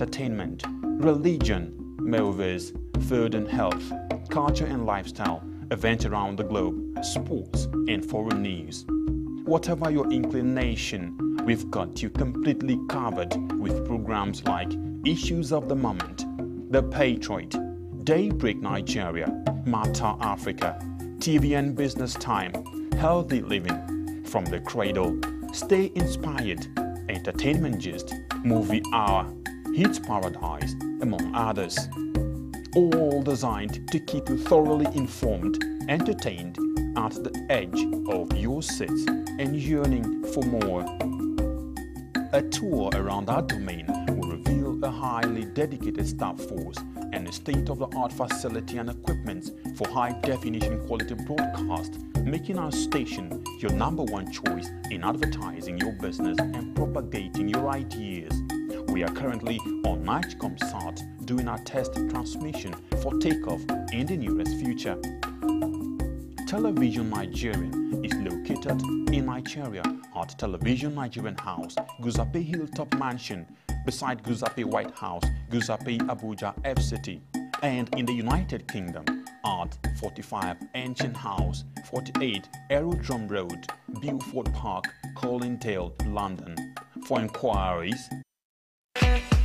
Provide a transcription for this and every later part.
entertainment, religion, movies, food and health, culture and lifestyle, events around the globe, sports and foreign news. Whatever your inclination, we've got you completely covered with programs like Issues of the Moment, The Patriot, Daybreak Nigeria, Matter Africa, TV and Business Time, Healthy Living, From the Cradle, Stay Inspired, Entertainment Gist, Movie Hour, Hits Paradise, among others. All designed to keep you thoroughly informed, entertained, at the edge of your seat and yearning for more. A tour around our domain will reveal a highly dedicated staff force and a state-of-the-art facility and equipment for high-definition quality broadcast, making our station your number one choice in advertising your business and propagating your ideas. We are currently on NigComSat doing our test transmission for takeoff in the nearest future. Television Nigerian is located in Nigeria at Television Nigerian House, Guzape Hilltop Mansion, beside Guzape White House, Guzape Abuja F-City, and in the United Kingdom at 45 Ancient House, 48 Aerodrome Road, Beaufort Park, Colindale, London. For inquiries, Thank you.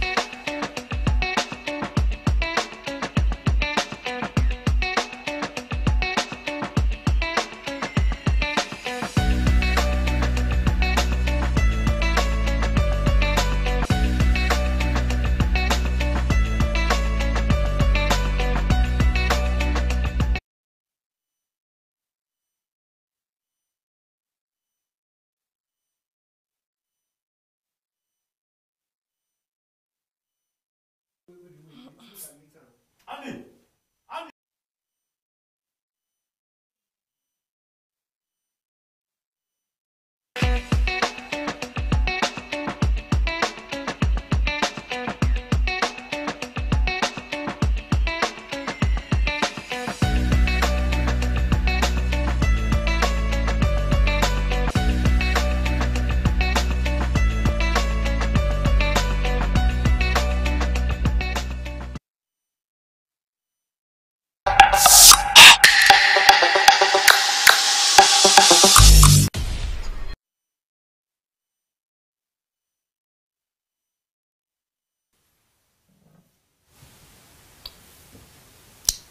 아니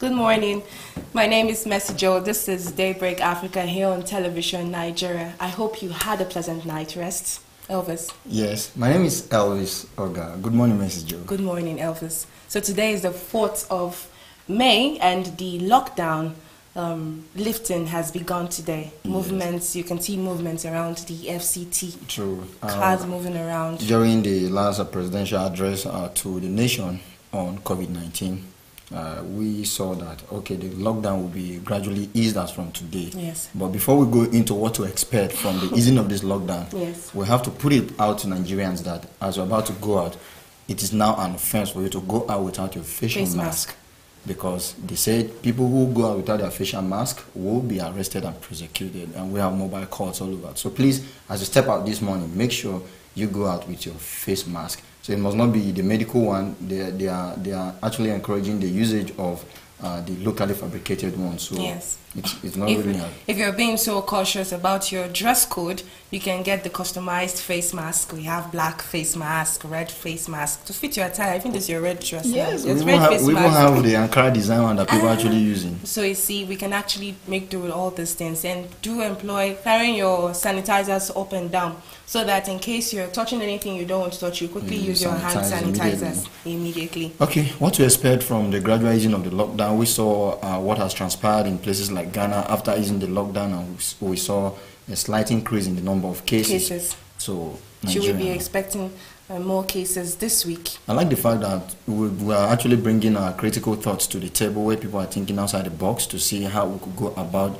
Good morning. My name is Mercy Joe. This is Daybreak Africa here on television Nigeria. I hope you had a pleasant night rest. Elvis. Yes, my name is Elvis Oga. Good morning, Mrs. Joe. Good morning, Elvis. So today is the 4th of May and the lockdown um, lifting has begun today. Yes. Movements, you can see movements around the FCT. True. Cars uh, moving around. During the last presidential address uh, to the nation on COVID 19, uh, we saw that okay the lockdown will be gradually eased as from today. Yes. But before we go into what to expect from the easing of this lockdown yes. we have to put it out to nigerians that as we're about to go out it is now an offense for you to go out without your facial Face mask. mask. because they said people who go out without their facial mask will be arrested and prosecuted and we have mobile courts all over. So please as you step out this morning make sure you go out with your face mask so it must not be the medical one. They, they, are, they are actually encouraging the usage of uh, the locally fabricated ones. So yes. It's, it's not if, really hard. If you're being so cautious about your dress code, you can get the customized face mask. We have black face mask, red face mask to fit your attire. I think this is your red dress. Yes, we even have, we even have the Ankara design one that people are actually using. So you see, we can actually make do with all these things and do employ carrying your sanitizers up and down so that in case you're touching anything you don't want to touch, you quickly Mm, use your hand sanitize sanitizers immediately. Okay, what to expect from the gradual easing of the lockdown? We saw uh, what has transpired in places like Ghana after easing the lockdown, and we saw a slight increase in the number of cases. Cases. So, Should we be expecting uh, more cases this week? I like the fact that we, we are actually bringing our critical thoughts to the table where people are thinking outside the box to see how we could go about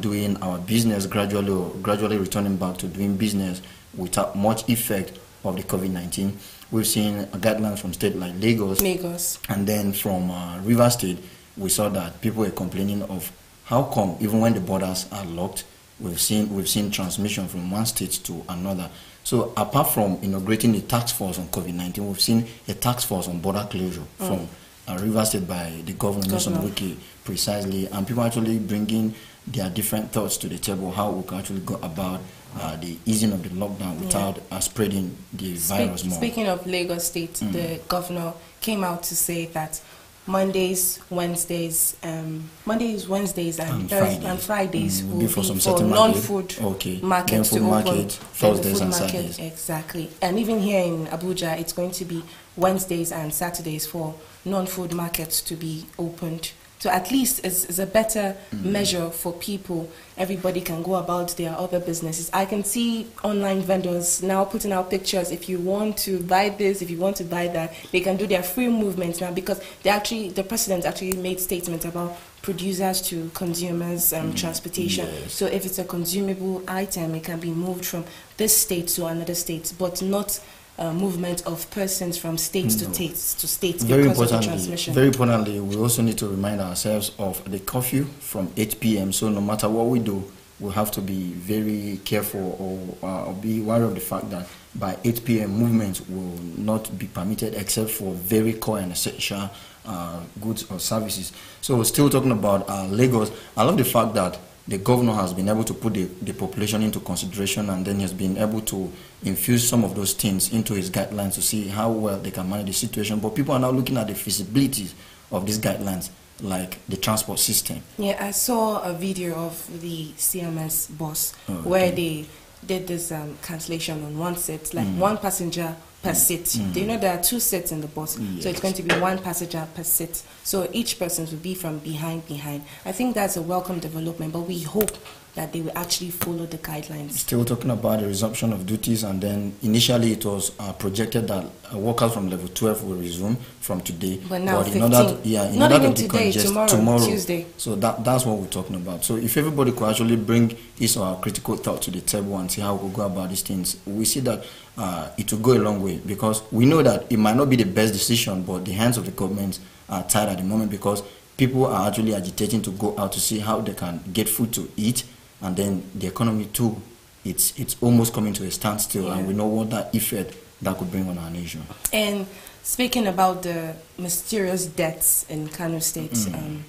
doing our business gradually or gradually returning back to doing business without much effect of the COVID-19. We've seen guidelines from states like Lagos Lagos. and then from uh, River State, we saw that people were complaining of how come even when the borders are locked, we've seen we've seen transmission from one state to another. So apart from inaugurating a task force on COVID-19, we've seen a task force on border closure Mm. from uh, River State by the governor, Nyesom. Wike, precisely, and people actually bringing their different thoughts to the table how we can actually go about uh, the easing of the lockdown without uh, spreading the Speak- virus more. Speaking of Lagos State, the governor came out to say that Mondays, Wednesdays, um, Mondays, Wednesdays, and, And Thursdays Fridays. and Fridays Mm, will be be for for, some certain market. non-food Okay. markets to food open. market, Thursdays and market, Saturdays. Exactly. And even here in Abuja, it's going to be Wednesdays and Saturdays for non-food markets to be opened. So at least it's, it's a better Mm-hmm. measure for people. Everybody can go about their other businesses. I can see online vendors now putting out pictures. If you want to buy this, if you want to buy that, they can do their free movements now because they actually, the president actually made statements about producers to consumers um, transportation. Mm, yes. So if it's a consumable item, it can be moved from this state to another state, but not uh, movement of persons from state to No. state to state Very because of the importantly, transmission. very importantly, we also need to remind ourselves of the curfew from 8 p.m. So no matter what we do, we have to be very careful or, uh, be aware of the fact that by 8 p.m. movement will not be permitted except for very core and essential uh, goods or services. So we're still talking about uh, Lagos, I love the fact that the governor has been able to put the, the population into consideration and then he has been able to infuse some of those things into his guidelines to see how well they can manage the situation. But people are now looking at the feasibility of these guidelines, like the transport system. Yeah, I saw a video of the CMS bus Oh, where okay. they did this um, cancellation on one seat, like Mm. one passenger per seat. Do you mm. know there are two seats in the bus? So it's going to be one passenger per seat. So each person will be from behind, behind. I think that's a welcome development, but we hope that they will actually follow the guidelines. Still talking about the resumption of duties, and then initially it was uh, projected that uh, workers from level 12 will resume from today. But now in order to, 15. yeah, in Not order even to today, decongest tomorrow, Tuesday. So that that's what we're talking about. So if everybody could actually bring his or critical thought to the table and see how we go about these things, we see that uh, it will go a long way because we know that it might not be the best decision, but the hands of the government are tied at the moment because people are actually agitating to go out to see how they can get food to eat, and then the economy too. It's it's almost coming to a standstill, and we know what that effect that could bring on our nation. And speaking about the mysterious deaths in Kano State, Mm. um,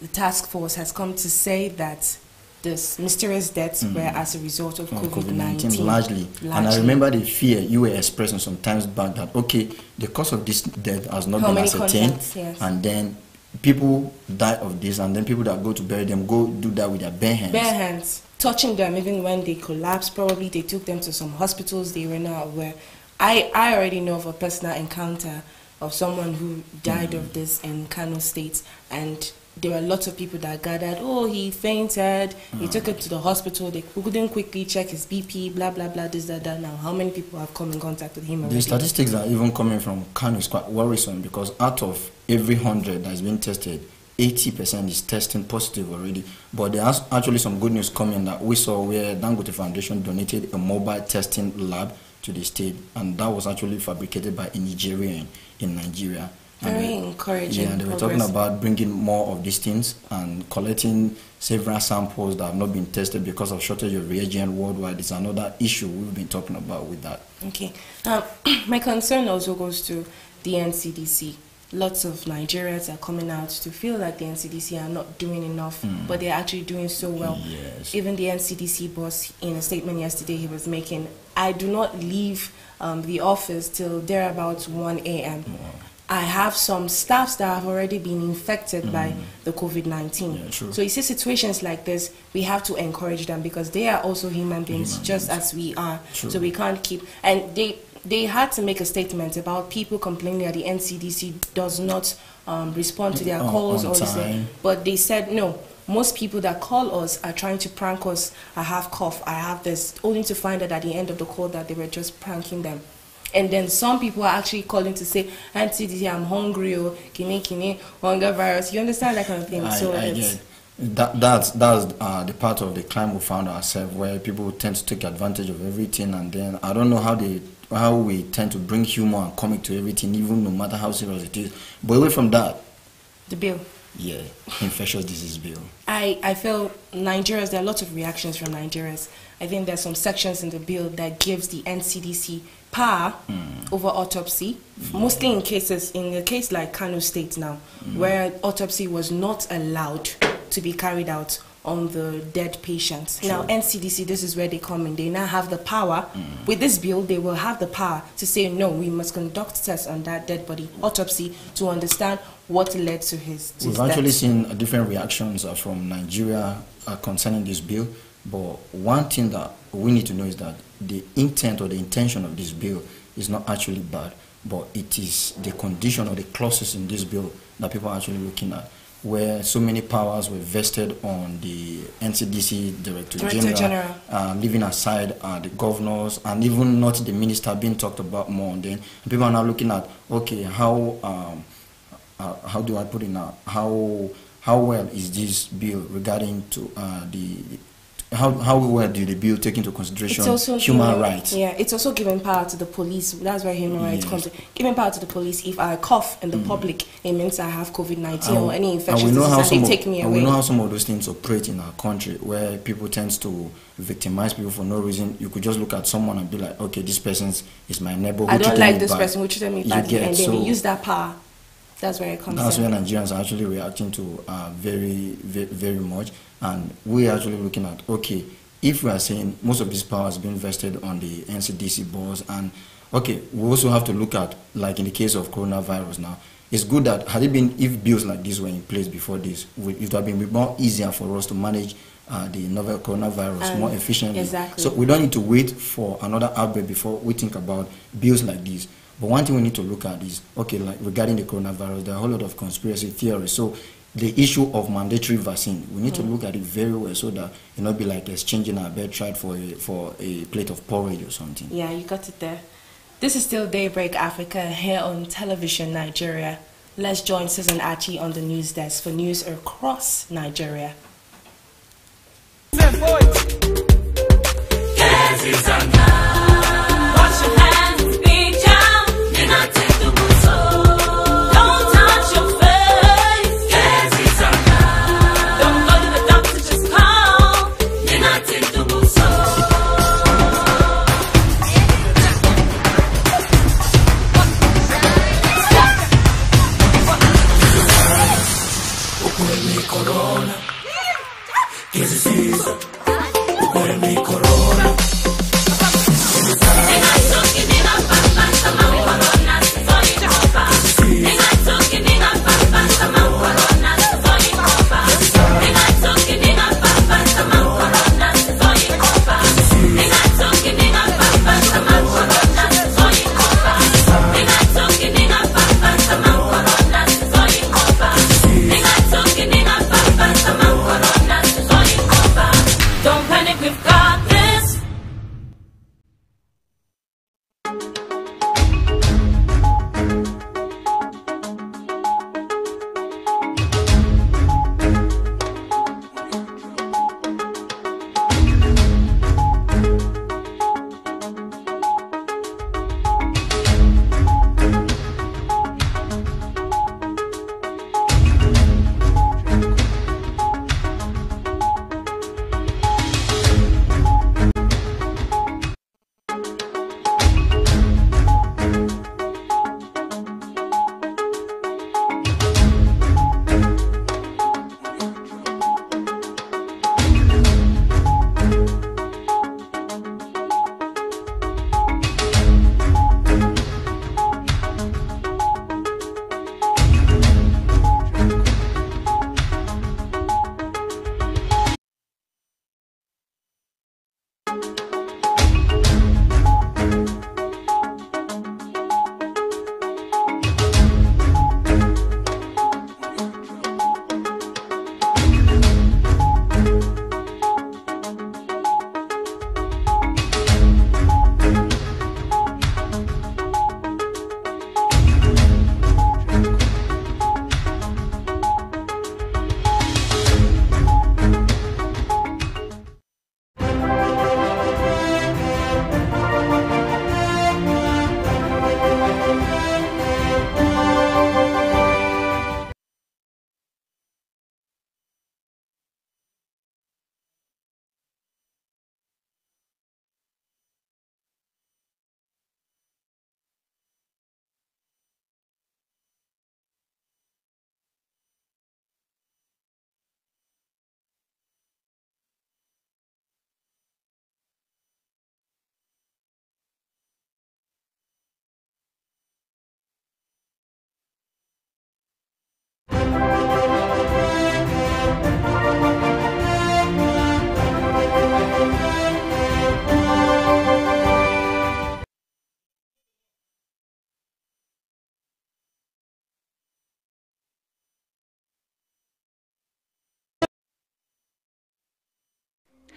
the task force has come to say that this mysterious deaths were as a result of from COVID COVID-19 nineteen. largely. And I remember the fear you were expressing some times back that okay, the cause of this death has not How been ascertained, yes. and then people die of this, and then people that go to bury them go do that with their bare hands. bare hands, touching them even when they collapse. Probably they took them to some hospitals they were not aware. I, I already know of a personal encounter of someone who died Mm. of this in Kano State, and there were lots of people that gathered. Oh, he fainted. He took him to the hospital. They couldn't quickly check his BP. Blah blah blah. This that that. Now, how many people have come in contact with him already? The statistics that are even coming from Kano is quite worrisome because out of every hundred that's been tested, 80% is testing positive already. But there's actually some good news coming that we saw where Dangote Foundation donated a mobile testing lab to the state, and that was actually fabricated by a Nigerian in Nigeria. Very they- encouraging Yeah, and they were talking about bringing more of these things and collecting several samples that have not been tested because of shortage of reagent worldwide. It's another issue we've been talking about with that. Okay. Um, my concern also goes to the NCDC. Lots of Nigerians are coming out to feel like the NCDC are not doing enough, but they're actually doing so well. Yes. Even the NCDC boss, in a statement yesterday, he was making, I do not leave um, the office till thereabouts 1 a.m. I have some staffs that have already been infected by the COVID 19. Yeah, so you see situations like this, we have to encourage them because they are also human beings, Human just beings. as we are. True. So we can't keep and they they had to make a statement about people complaining that the NCDC does not um, respond to their On- calls on or time. but they said no. Most people that call us are trying to prank us. I have cough. I have this, only to find out at the end of the call that they were just pranking them. And then some people are actually calling to say, NCDC, I'm hungry or kine kine, hunger virus. You understand that kind of thing? I, so I it's, that. That's that's uh, the part of the climb we found ourselves where people tend to take advantage of everything, and then I don't know how they how we tend to bring humor and comic to everything, even no matter how serious it is. But away from that, the bill. yeah infectious disease bill. I, I feel Nigerians, there are lots of reactions from Nigerians. I think there's some sections in the bill that gives the NCDC power over autopsy, mostly in cases, in a case like Kano State now, where autopsy was not allowed to be carried out on the dead patients. Now, NCDC, this is where they come in. They now have the power. With this bill, they will have the power to say, no, we must conduct tests on that dead body, autopsy, to understand what led to his, to We've his actually death. seen different reactions uh, from Nigeria uh, concerning this bill, but one thing that we need to know is that the intent or the intention of this bill is not actually bad, but it is the condition or the clauses in this bill that people are actually looking at, where so many powers were vested on the NCDC Director, Director General, General. uh, leaving aside uh, the governors and even not the minister being talked about more. Then people are now looking at okay, how um, uh, how do I put it now? How how well is this bill regarding to uh, the how how well do the bill take into consideration human rights? Yeah, it's also giving power to the police. That's where human rights Yes. comes in. Giving power to the police. If I cough in the mm. public, it means I have COVID 19 or any and infectious we know how some they of, take me and we know how some of those things operate in our country, where people tend to victimize people for no reason. You could just look at someone and be like, okay, this person is my neighbor. I don't like this bad. person who treated me You badly, and then they so- use that power. That's where it comes That's where Nigerians are actually reacting to uh, very, very, very much. And we're actually looking at, okay, if we are saying most of these powers being vested on the NCDC boards, and okay, we also have to look at, like in the case of coronavirus now, it's good that had it been, if bills like this were in place before this, would- it would have been more easier for us to manage uh, the novel coronavirus Um, more efficiently. exactly. So we don't need to wait for another outbreak before we think about bills like this. But one thing we need to look at is okay, like regarding the coronavirus, there are a whole lot of conspiracy theories. So the issue of mandatory vaccine, we need to mm. look at it very well so that it not be like exchanging our bed tried for a, for a plate of porridge or something. Yeah, you got it there. This is still Daybreak Africa here on television Nigeria. Let's join Susan Achi on the news desk for news across Nigeria. Wash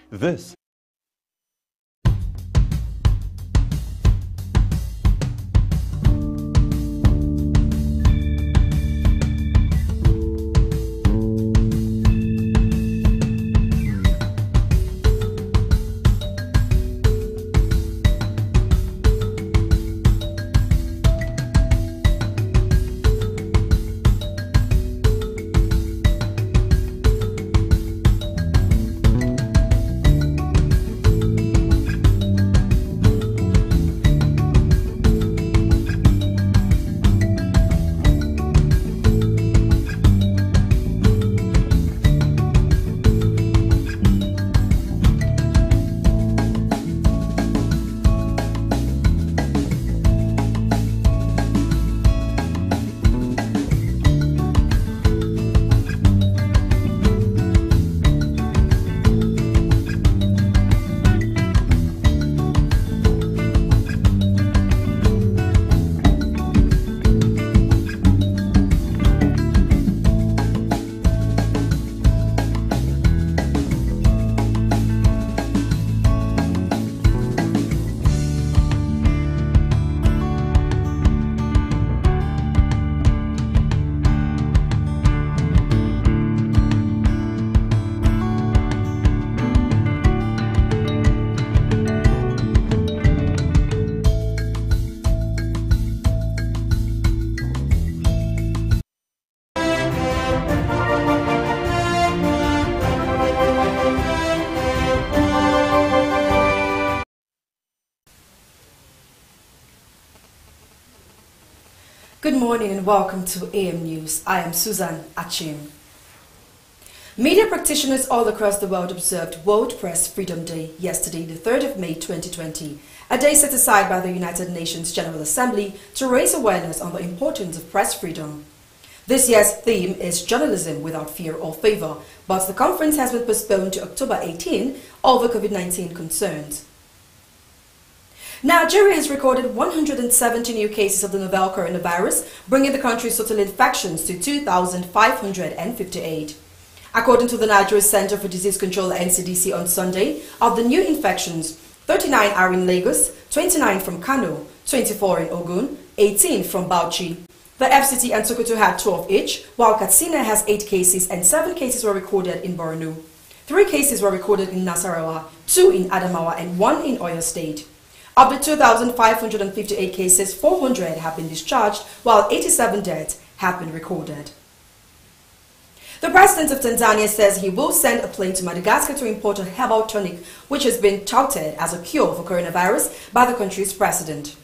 This morning and welcome to AM News. I am Susan Achim. Media practitioners all across the world observed World Press Freedom Day yesterday, the 3rd of May 2020, a day set aside by the United Nations General Assembly to raise awareness on the importance of press freedom. This year's theme is Journalism Without Fear or Favor, but the conference has been postponed to October 18 over COVID-19 concerns. Nigeria has recorded 170 new cases of the novel coronavirus, bringing the country's total infections to 2,558. According to the Nigeria Center for Disease Control NCDC on Sunday, of the new infections, 39 are in Lagos, 29 from Kano, 24 in Ogun, 18 from Bauchi. The FCT and Sokoto had 12 each, while Katsina has 8 cases and 7 cases were recorded in Borno. 3 cases were recorded in Nasarawa, 2 in Adamawa and 1 in Oyo State. Of the 2,558 cases, 400 have been discharged, while 87 deaths have been recorded. The president of Tanzania says he will send a plane to Madagascar to import a herbal tonic which has been touted as a cure for coronavirus by the country's president.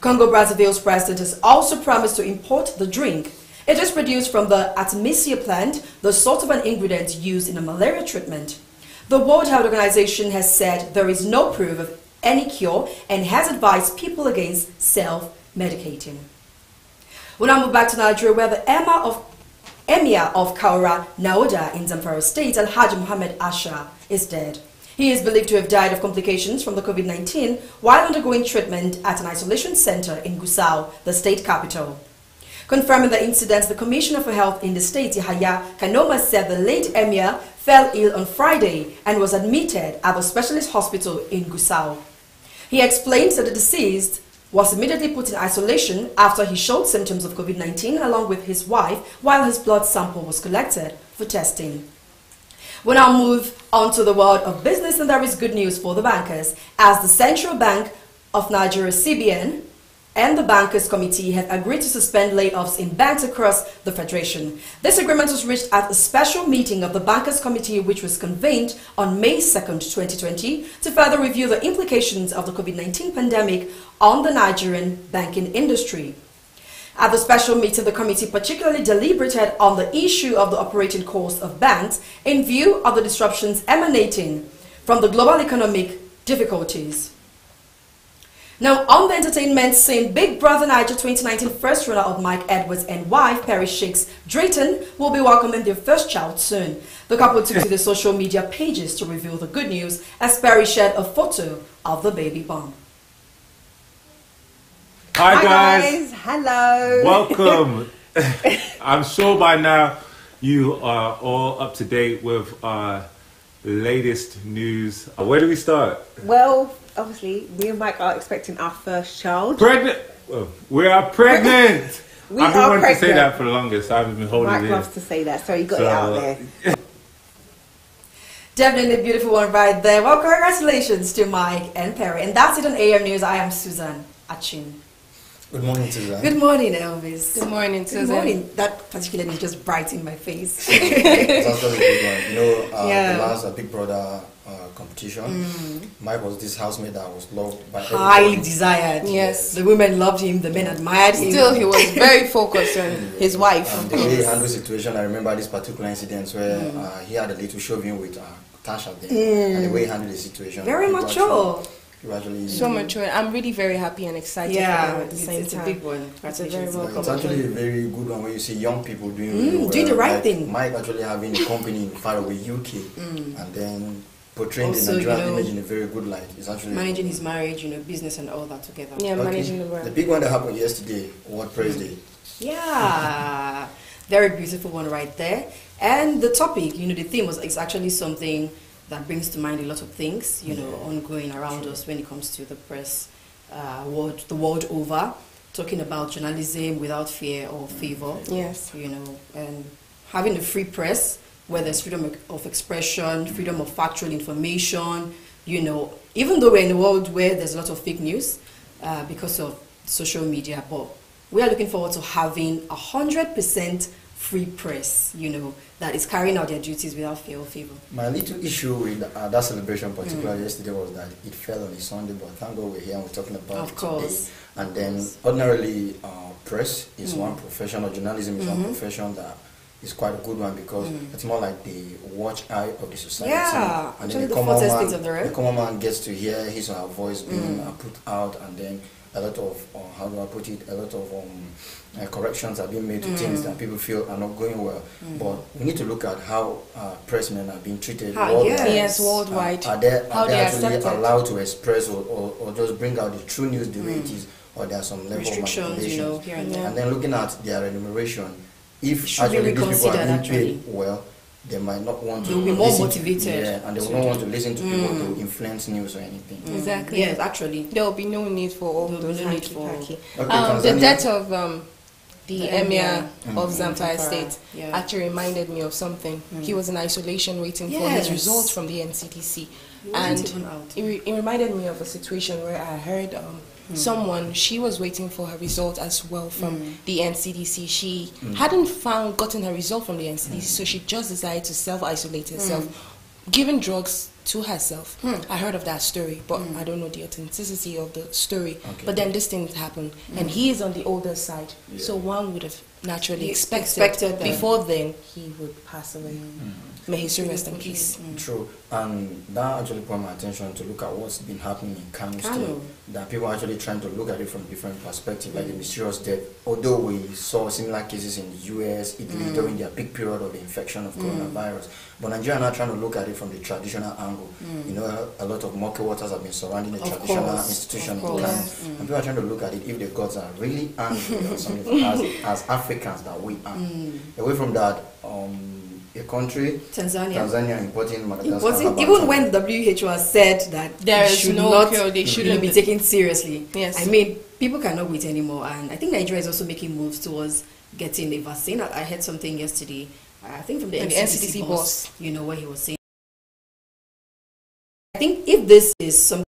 Congo-Brazzaville's president has also promised to import the drink. It is produced from the Artemisia plant, the sort of an ingredient used in a malaria treatment. The World Health Organization has said there is no proof of any cure and has advised people against self-medicating. We now move back to Nigeria where the Emir of, Emir of Kaura Namoda in Zamfara State, Alhaji Muhammad Asha, is dead. He is believed to have died of complications from the COVID-19 while undergoing treatment at an isolation center in Gusau, the state capital. Confirming the incident, the Commissioner for Health in the state, Yahaya Kanoma, said the late emir fell ill on Friday and was admitted at the specialist hospital in Gusau. He explained that the deceased was immediately put in isolation after he showed symptoms of COVID-19 along with his wife while his blood sample was collected for testing. We now move on to the world of business and there is good news for the bankers as the Central Bank of Nigeria CBN and the Bankers Committee have agreed to suspend layoffs in banks across the Federation. This agreement was reached at a special meeting of the Bankers Committee which was convened on May 2nd, 2020 to further review the implications of the COVID-19 pandemic on the Nigerian banking industry. At the special meeting, the committee particularly deliberated on the issue of the operating costs of banks in view of the disruptions emanating from the global economic difficulties. Now, on the entertainment scene, Big Brother Naija 2019 first runner-up Mike Edwards and wife Perri Shakes Drayton will be welcoming their first child soon. The couple took to the social media pages to reveal the good news as Perri shared a photo of the baby bump. Hi, Hi guys. guys, hello. Welcome. I'm sure by now you are all up to date with our latest news. Uh, Where do we start? Well, obviously, me and Mike are expecting our first child. Pregnant. Oh, we are pregnant. We I've been are wanting to say that for the longest. I've been holding Mike it in. loves to say that, so he got So, it out there. Definitely a beautiful one right there. Well, congratulations to Mike and Perri. And that's it on AM News. I am Susan Achin. Good morning to you. Good morning, Elvis. Good morning, Good Susan. morning. That particularly just brightened my face. It's actually a good one. You know, uh, Yeah. the last uh, Big Brother uh, competition, Mike was this housemate that was loved by Highly everybody. desired. Yes. The women loved him, the men admired him. Still, he was very focused on his wife. And the way he handled the situation, I remember this particular incident where uh, he had a little shoving with uh, Tacha there, and the way he handled the situation. Very mature. Actually, So mature. I'm really very happy and excited Yeah, at the it's, same it's a time. big one. It's a very Congratulations. welcome. It's actually a very good one where you see young people doing really Mm, well. doing the right like thing. Mike actually having a company in faraway UK, and then portraying Also, the you know, image in a very good light. It's actually Managing his marriage, you know, business and all that together. Yeah, Okay. managing the world. The big one that happened yesterday, World Press Day. Yeah, very beautiful one right there. And the topic, you know, the theme was is actually something that brings to mind a lot of things, you know, ongoing around us when it comes to the press, uh, world, the world over, talking about journalism without fear or favor. Yes. You know, and having a free press where there's freedom of expression, freedom of factual information. You know, even though we're in a world where there's a lot of fake news uh, because of social media, but we are looking forward to having a hundred percent free press. You know, that is carrying out their duties without fear or favor. My little issue with uh, that celebration, particularly Mm. yesterday, was that it fell on a Sunday. But thank God we're here and we're talking about Of it course. today. And then, ordinarily, uh, press is Mm. one profession, or journalism is Mhm. one profession that is quite a good one because Mm. it's more like the watch eye of the society. Yeah, and then the the common man, estate of the realm. the common man gets to hear his or her voice being Mm. uh, put out, and then a lot of uh, how do I put it? A lot of um, uh, corrections are being made to Mm. things that people feel are not going well. Mm. But we need to look at how uh, pressmen are being treated Ah, worldwide. yes. Yes, worldwide. Are, are they, How are they they actually accepted. allowed to express or, or, or just bring out the true news the way it Mm. or there are some level of Restrictions, you manipulation? know, and Yeah. And then looking at their remuneration, if Should be actually these people are being paid well, they might not want to They'll be more motivated To, yeah, and they will not want to listen to people Mm. to influence news or anything. Mm. Exactly. Yes, actually. There will be no need for all There will those no need for- Okay, Um, the Tanzania. death of um, the, The emir emir. of Mm. Zamfara Zamfara, State yeah. actually reminded me of something. Mm. He was in isolation waiting for his results from the NCDC. And it, re- it reminded me of a situation where I heard um, Mm. someone, she was waiting for her result as well from Mm. the NCDC. She mm. hadn't found, gotten her result from the NCDC, mm. so she just decided to self isolate herself, giving drugs to herself. Hmm. I heard of that story, but I don't know the authenticity of the story. Okay. But then this thing happened, and he is on the older side, Yeah. so one would have naturally He expected, expected that. before then he would pass away. May his rest in peace. Mm. True, and that actually caught my attention to look at what's been happening in Kano State. Kano. That people are actually trying to look at it from different perspectives, like the mysterious death. Although we saw similar cases in the US, Italy Mm. during their peak period of the infection of coronavirus, but Nigeria are now trying to look at it from the traditional angle. You know, a, a lot of murky waters have been surrounding the Mm. Of traditional course, institution of in. Kano, and people are trying to look at it if the gods are really angry or something as, as Africans that we are. Mm. Away from that, um, a country, Tanzania, Tanzania importing Importing, even when WHO has said that there is should no not, cure, they shouldn't be taken seriously. Yes, I mean people cannot wait anymore, and I think Nigeria is also making moves towards getting a vaccine. I, I heard something yesterday, I think from the, and NCDC, boss, boss, you know what he was saying. I think if this is something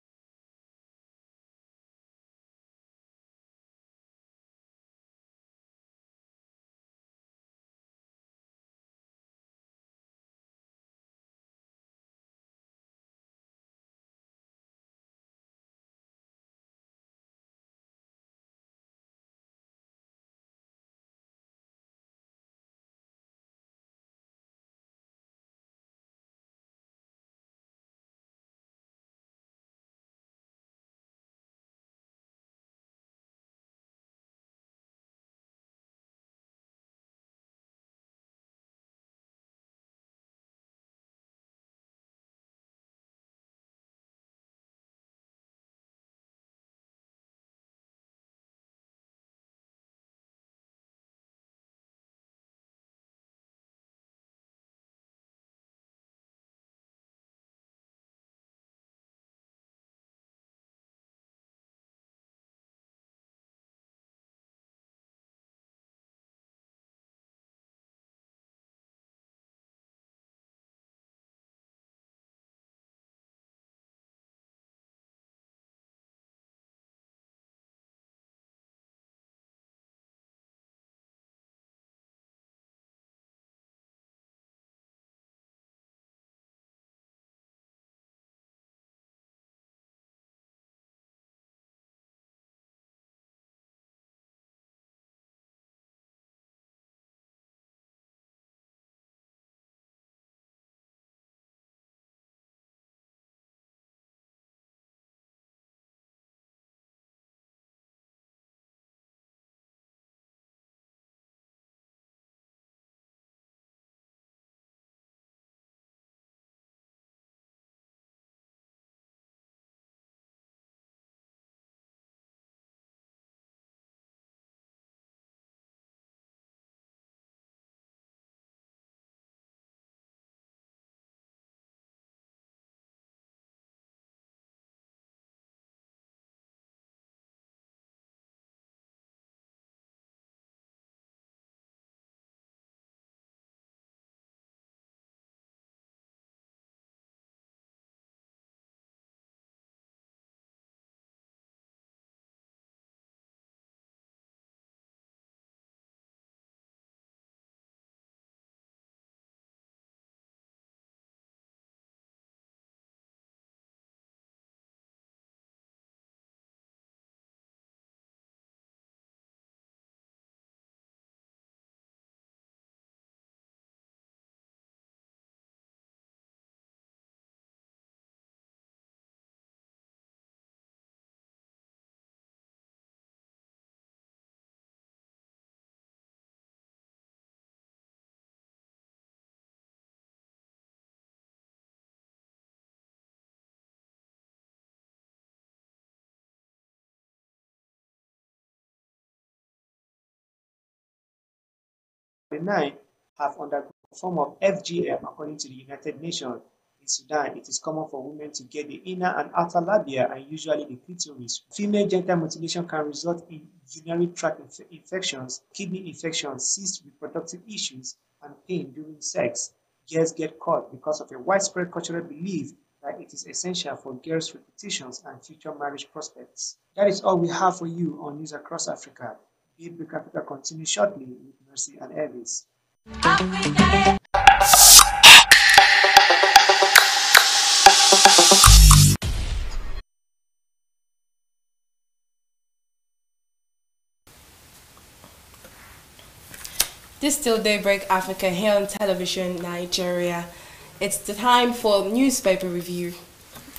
Nine have undergone a form of FGM according to the United Nations. In Sudan, it is common for women to get the inner and outer labia and usually the clitoris. Female genital mutilation can result in urinary tract inf infections, kidney infections, cyst reproductive issues, and pain during sex. Girls get caught because of a widespread cultural belief that it is essential for girls' reputations and future marriage prospects. That is all we have for you on News Across Africa. Big the capital continues shortly with Mercy and Elvis. This still Daybreak Africa here on television Nigeria. It's the time for newspaper review.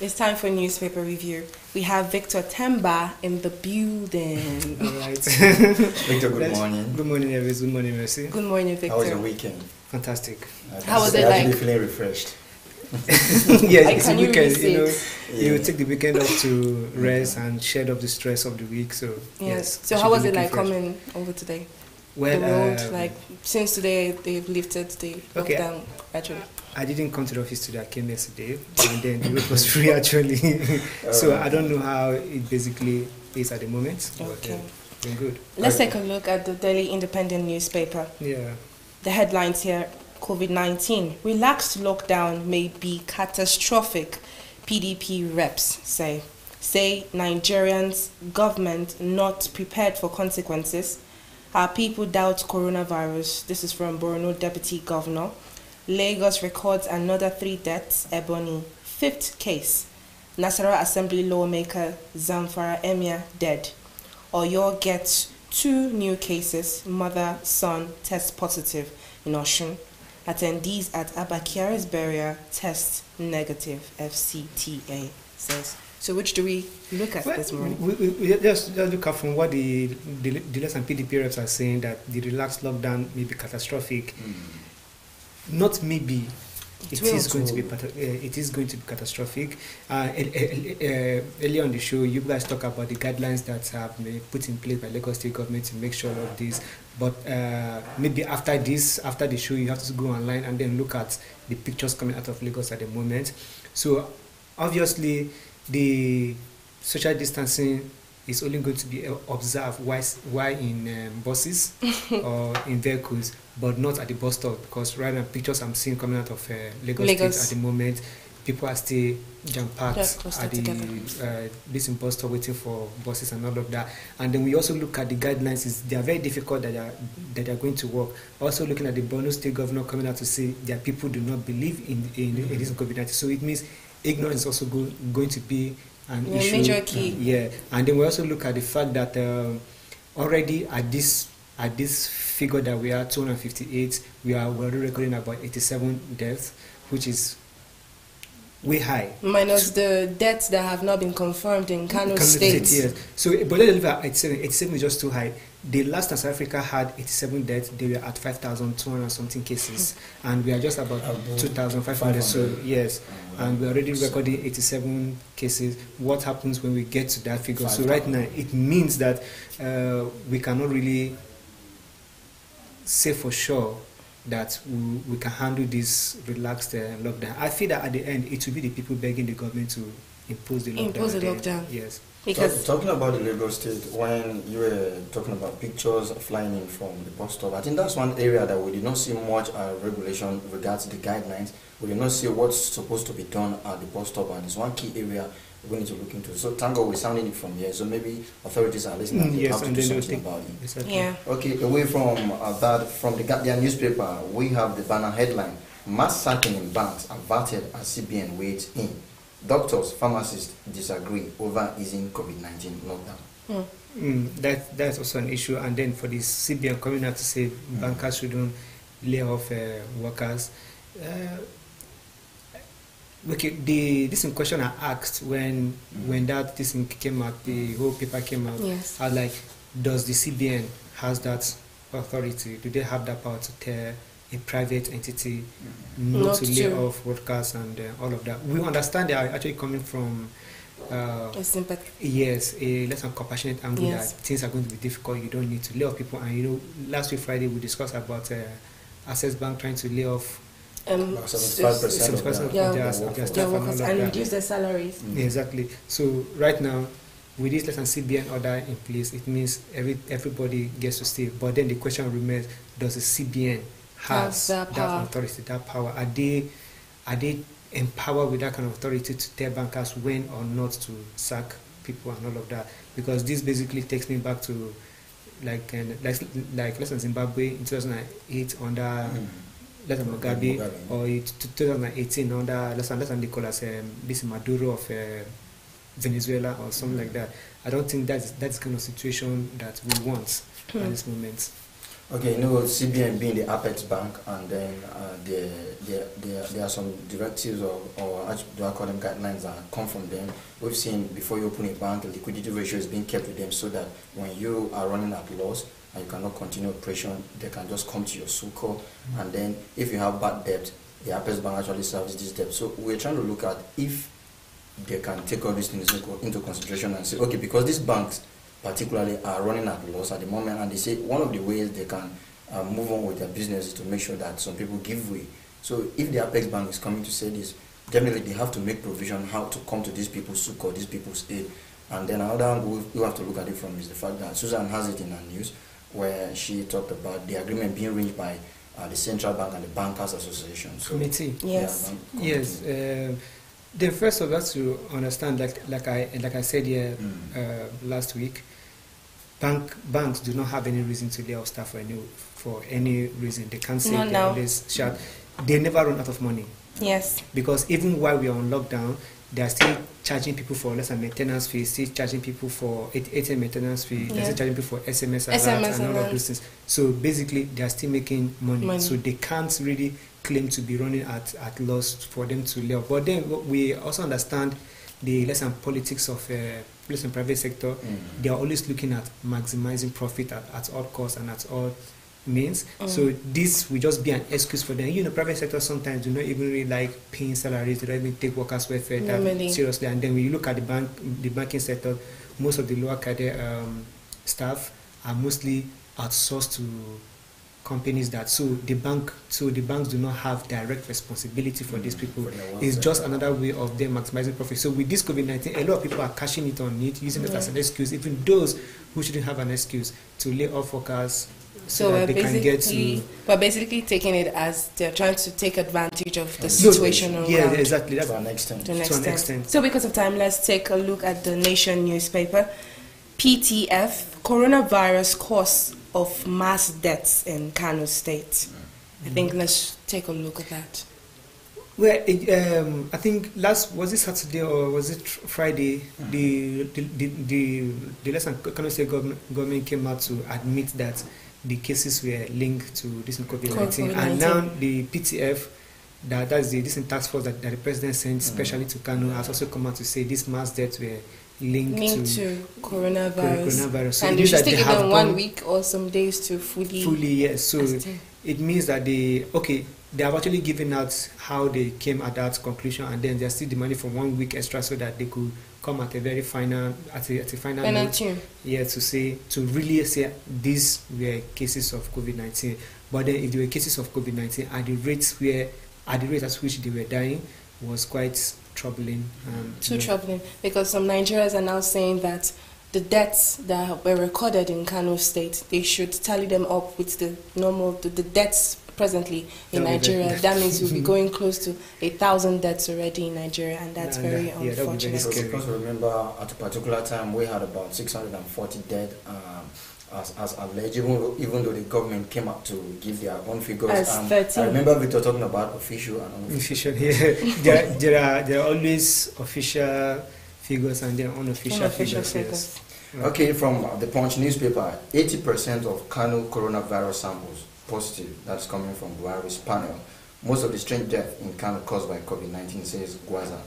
It's time for newspaper review. We have Victor Temba in the building. All right. Victor, good morning. Good morning, Elvis. Good morning, Mercy. Good morning, Victor. How was your weekend? Fantastic. I How was can it say- actually like? feeling refreshed. yeah, Like, it's a can you weekend. You know, say you take the weekend off to rest and shed off the stress of the week. So yes. So how was it like fresh. coming over today? Well, the road, um, like since today they've lifted the Okay. lockdown gradually. I didn't come to the office today. I came yesterday, and then the road was free actually. so I don't know how it basically is at the moment. But Okay. uh, been good. Let's take a look at the Daily Independent newspaper. Yeah. The headlines here COVID 19. Relaxed lockdown may be catastrophic, PDP reps say. Say Nigerians, government not prepared for consequences. Our people doubt coronavirus. This is from Borno Deputy Governor. Lagos records another three deaths, Ebonyi. Fifth case. Nasarawa Assembly lawmaker Zamfara Emir dead. Oyo gets two new cases, mother, son test positive in Osun. Attendees at Abba Kyari's burial test negative, FCTA says. So which do we look at Well, this morning? we, we, we just, just look at from what the the dealers and PDP reps are saying that the relaxed lockdown may be catastrophic. Mm. Not maybe. It It is going to be uh, it is going to be catastrophic. Uh, uh, earlier on the show, you guys talk about the guidelines that have been put in place by Lagos State government to make sure of this. But uh, maybe after this, after the show, you have to go online and then look at the pictures coming out of Lagos at the moment. So obviously, the social distancing is only going to be uh, observed while, while in um, buses or in vehicles, but not at the bus stop because right now pictures I'm seeing coming out of uh, Lagos, Lagos. State at the moment, people are still jam packed at the uh, this bus stop waiting for buses and all of that. And then we also look at the guidelines; is they are very difficult that they are, that they are going to work. Also looking at the Borno State governor coming out to say that people do not believe in in, in this COVID-19, so it means ignorance is also go, going to be an Yeah, issue. major key. Yeah, and then we also look at the fact that um, already at this at this figure that we are 258, we are already recording about 87 deaths, which is way high. Minus the deaths that have not been confirmed in Kano, Kano State. yes. So but let's at 87. 87 is just too high. The last time South Africa had 87 deaths, they were at 5,200 something cases, and we are just about About 2,500. So 500. yes, and we're already recording 87 cases. What happens when we get to that figure? So right now, it means that uh, we cannot really say for sure that we, we can handle this relaxed uh, lockdown. I feel that at the end, it will be the people begging the government to impose the lockdown. Impose the at the end. lockdown. Yes. Because Talk- talking about the Lagos State, when you were talking about pictures flying in from the bus stop, I think that's one area that we did not see much uh, regulation regards the guidelines. We did not see what's supposed to be done at the bus stop, and it's one key area we need to look into. So, Tango, we're sounding it from here, so maybe authorities are listening Mm, they yes, have to and do something take- about it. Exactly. yeah. Okay, away from uh, that, from the Guardian newspaper, we have the banner headline Mass sacking in banks averted as CBN weighs in. Doctors, pharmacists disagree over easing COVID 19 lockdown. Mm, that that's also an issue. And then for the CBN coming out to say bankers shouldn't lay off uh, workers. Uh, okay, the this in question I asked when when that this thing came out, the whole paper came out. Yes. I was like, does the CBN has that authority? Do they have that power to tell a private entity not, Not to lay to. off workers and uh, all of that? We understand they are actually coming from uh, A sympathy. Yes, a less than compassionate angle Yes. that things are going to be difficult. You don't need to lay off people. And you know, last week Friday we discussed about uh, Access Bank trying to lay off Um, 75% of 70% of Yeah. their, their of their staff their and all of and reduce their salaries. Mm. Exactly. So right now, with this less than CBN order in place, it means every everybody gets to stay. But then the question remains: Does the CBN Have has that power. authority, that power? Are they are they empowered with that kind of authority to tell bankers when or not to sack people and all of that? Because this basically takes me back to like uh, like like less than Zimbabwe in 2008 under Mm. Less than Mugabe, Mugabe. or in t- 2018 under less than less than Nicolas um, this Maduro of uh, Venezuela or something like that. I don't think that's that's the kind of situation that we want Hmm. at this moment. Okay, you know, CBN being the apex bank, and then uh, there, there, there, there are some directives or, or do I call them guidelines that come from them. We've seen before you open a bank, the liquidity ratio is being kept with them so that when you are running at loss and you cannot continue operation, they can just come to your succor. And then if you have bad debt, the apex bank actually serves this debt. So we're trying to look at if they can take all these things into- consideration and say, okay, because these banks particularly are running at loss at the moment, and they say one of the ways they can uh, move on with their business is to make sure that some people give way. So if the Apex Bank is coming to say this, definitely they have to make provision how to come to these people's succor, these people's aid. And then another angle you have to look at it from is the fact that Susan has it in her news where she talked about the agreement being reached by uh, the Central Bank and the Bankers Association. So, Committee. yeah, Yes. bank Yes. committee. Uh, then first of all, to understand, like like I like I said here Mm. uh, last week, bank banks do not have any reason to lay off staff for any for any reason. They can't say Not they now. always shut. They never run out of money Yes. because even while we are on lockdown, they are still charging people for less than maintenance fees, still charging people for AT- ATM maintenance fee, they're still charging people for SMS alerts SMS and all of those things. So basically, they are still making money. Money. So they can't really claim to be running at, at loss for them to lay off. But then we also understand the lesson politics of uh, police and private sector. Mm. They are always looking at maximizing profit at, at all costs and at all means. Mm. So this will just be an excuse for them. You know, private sector sometimes do not even really like paying salaries. They don't even take workers' welfare that Normally. seriously. And then when you look at the bank, the banking sector, most of the lower cadre um, staff are mostly outsourced to companies that so the bank so the banks do not have direct responsibility for these people For it's just another way of them maximizing profit so with this covid-19 a lot of people are cashing it on it using it as an excuse even those who shouldn't have an excuse to lay off workers so, So we're that they can get to basically we're basically taking it as they're trying to take advantage of the No, situation on yeah ground. exactly that's To next extent. to an To extent. extent. So because of time, let's take a look at the Nation newspaper. PTF, coronavirus cause of mass deaths in Kano State. I think let's take a look at that. Well, it, um, I think last was it Saturday or was it tr- Friday? The the the the, the Kano State government, government came out to admit that the cases were linked to this COVID nineteen, and COVID-19. now the PTF. That, that's the this task force that, that the president sent mm. specially to Kano has also come out to say these mass deaths were linked, Linked to, to coronavirus. coronavirus. So and they means should that take they it have in one gone week or some days to fully. fully yes. So ascertain. it means that they okay they have actually given out how they came at that conclusion and then they're still demanding for one week extra so that they could come at a very final at a, at a final Final note tune. yeah to say to really say these were cases of covid-19 but then if they were cases of covid-19 at the rates where at the rate at which they were dying was quite troubling um, Too know. troubling because some Nigerians are now saying that the deaths that were recorded in Kano State, they should tally them up with the normal, the, the deaths presently in That would Nigeria. That means we'll be going close to a thousand deaths already in Nigeria, and that's And very that- yeah, that would be very unfortunate. So scary. because remember at a particular time we had about 640 dead um, as, as alleged, even, even though the government came up to give their own figures. As Um, 13. I remember Victor talking about official and unofficial. official yeah there, there are there are always official figures and then unofficial, Unofficial figures, yes. figures. Okay, from the Punch newspaper, 80% of Kano coronavirus samples positive. That's coming from Buhari's panel. Most of the strange death in Kano caused by COVID-19 says Gwaza.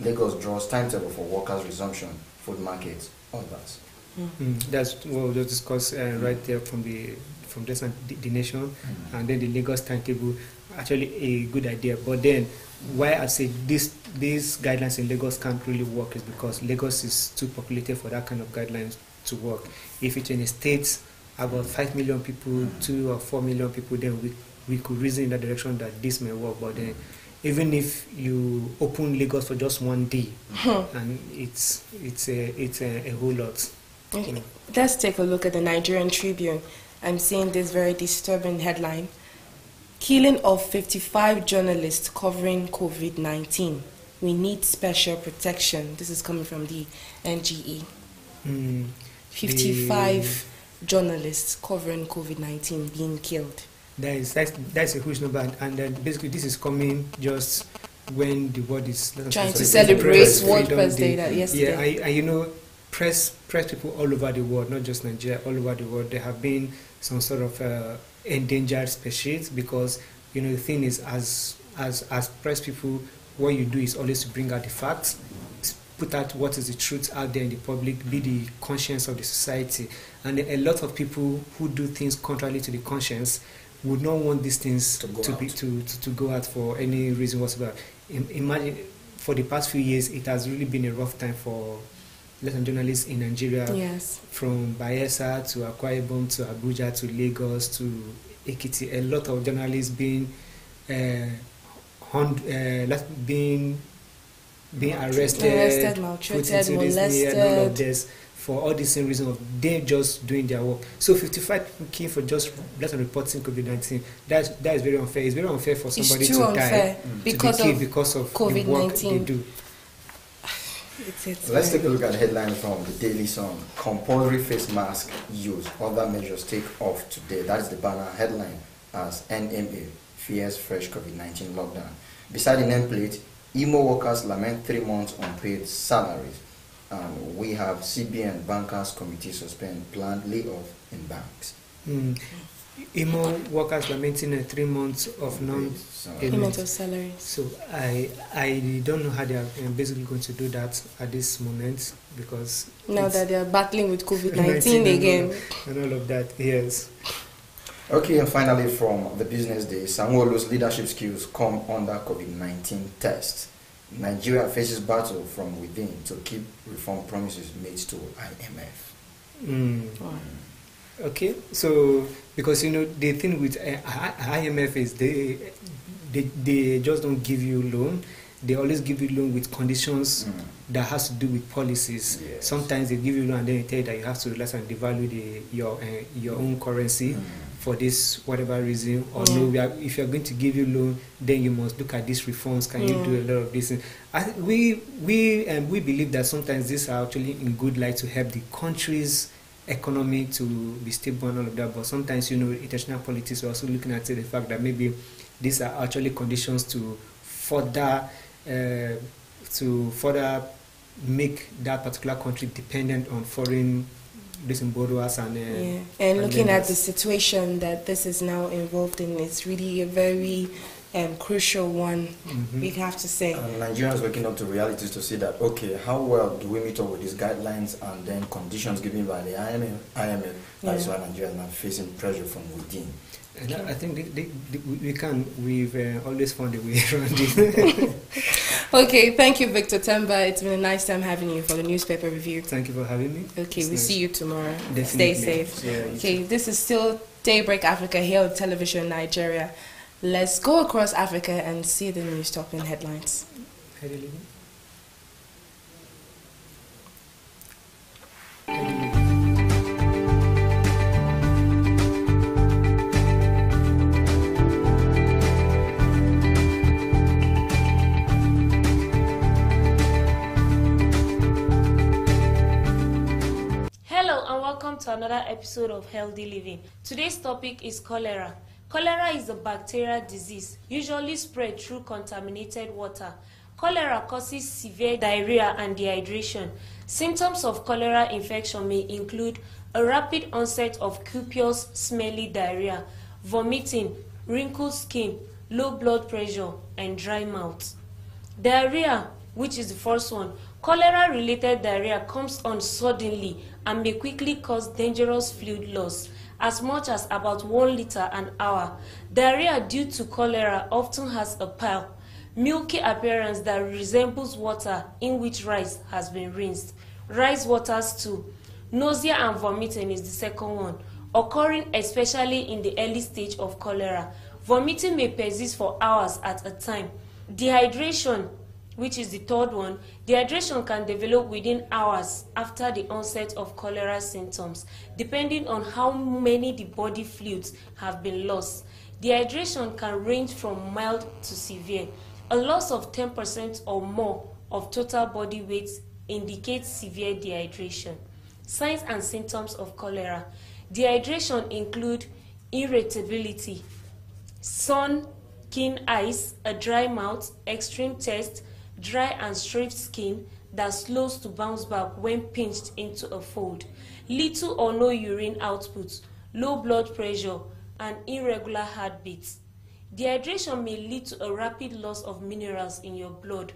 Lagos draws timetable for workers' resumption, food markets, all that. Mm, that's what we just discussed uh, right there from the from this and the, the nation and then the Lagos timetable. Actually, a good idea. But then why I say this these guidelines in Lagos can't really work is because Lagos is too populated for that kind of guidelines to work. If it's in a state about five million people, two or four million people, then we we could reason in that direction that this may work. But then, even if you open Lagos for just one day, and it's it's a it's a, a whole lot. Okay. Let's take a look at the Nigerian Tribune. I'm seeing this very disturbing headline Killing of 55 journalists covering COVID 19. We need special protection. This is coming from the NGE. Mm, 55 journalists covering COVID 19 being killed. That is that's, that's a huge number, and, and then basically this is coming just when the world is Trying say, to celebrate Press World Freedom Press Day that yesterday. Yeah, I, I, you know, press press people all over the world, not just Nigeria, all over the world. There have been some sort of uh, endangered species because you know the thing is, as as as press people, what you do is always to bring out the facts, put out what is the truth out there in the public, be the conscience of the society. And a lot of people who do things contrary to the conscience would not want these things To to, go be to, to, to go out for any reason whatsoever. Imagine for the past few years, it has really been a rough time for Latin journalists in Nigeria Yes. from Bayelsa to Akwa Ibom to Abuja to Lagos to Ekiti, a lot of journalists being uh, hund- uh, being being arrested, Arrested, maltreated, into this and all of this for all the same reason of they just doing their work. So 55 people killed for just just reporting COVID-19. That that is very unfair. It's very unfair for somebody it's too to unfair die because to be of because of the work they COVID-19. do. It's, it's Let's very- take a look at the headline from the Daily Sun. Compulsory face mask use. Other measures take off today. That is the banner headline as NMA fears fresh COVID-19 lockdown. Beside the nameplate, IMO workers lament three months unpaid salaries. And we have CBN Bankers Committee suspend planned layoff in banks. Mm. IMO workers lamenting a three months of non So, payment. payment of salaries. So I I don't know how they are uh, basically going to do that at this moment because Now that they're battling with COVID 19 19 and again. all, and all of that. Yes. Okay, and finally from the business day, Sanwo-Olu's leadership skills come under COVID-19 test. Nigeria faces battle from within to keep reform promises made to IMF. Mm. Okay, so because you know the thing with uh, IMF is they, they they just don't give you loan. They always give you loan with conditions Mm. that has to do with policies. Yes. Sometimes they give you loan and then they tell you that you have to relax and devalue the, your uh, your own currency Mm. For this whatever reason. Or Yeah. no, are, if you are going to give you loan, then you must look at these reforms. Can you do a lot of this? I, we we um, we believe that sometimes these are actually in good light to help the country's economy to be stable and all of that. But sometimes, you know, international politics are also looking at the fact that maybe these are actually conditions to further uh, to further make that particular country dependent on foreign listen borrowers and uh, Yeah. And looking at the situation that this is now involved in, it's really a very um, crucial one, Mhm. we have to say. And Nigerians waking up to realities to see that, okay, how well do we meet up with these guidelines and then conditions given by the IMF? IMF That is Yeah. why Nigerians are facing pressure from within. And I I think they, they, they, we- we can. We've uh, always found a way around it. Okay, thank you, Victor Temba. It's been a nice time having you for the newspaper review. Thank you for having me. Okay, It's we'll nice. see you tomorrow. Definitely. Stay safe. Yeah, Okay, this is still Daybreak Africa here on television Nigeria. Let's go across Africa and see the news topping headlines. Welcome to another episode of Healthy Living. Today's topic is cholera. Cholera is a bacterial disease usually spread through contaminated water. Cholera causes severe diarrhea and dehydration. Symptoms of cholera infection may include a rapid onset of copious smelly diarrhea, vomiting, wrinkled skin, low blood pressure, and dry mouth. Diarrhea, which is the first one, cholera related diarrhea comes on suddenly and may quickly cause dangerous fluid loss, as much as about 1 liter an hour. Diarrhea due to cholera often has a pile. milky appearance that resembles water in which rice has been rinsed. Rice water stew. Nausea and vomiting is the second one, occurring especially in the early stage of cholera. Vomiting may persist for hours at a time. Dehydration, which is the third one, dehydration can develop within hours after the onset of cholera symptoms, depending on how many the body fluids have been lost. Dehydration can range from mild to severe. A loss of 10% or more of total body weight indicates severe dehydration. Signs and symptoms of cholera. Dehydration include irritability, sun, keen eyes, a dry mouth, extreme thirst, dry and straight skin that slows to bounce back when pinched into a fold, little or no urine output, low blood pressure, and irregular heartbeats. Dehydration may lead to a rapid loss of minerals in your blood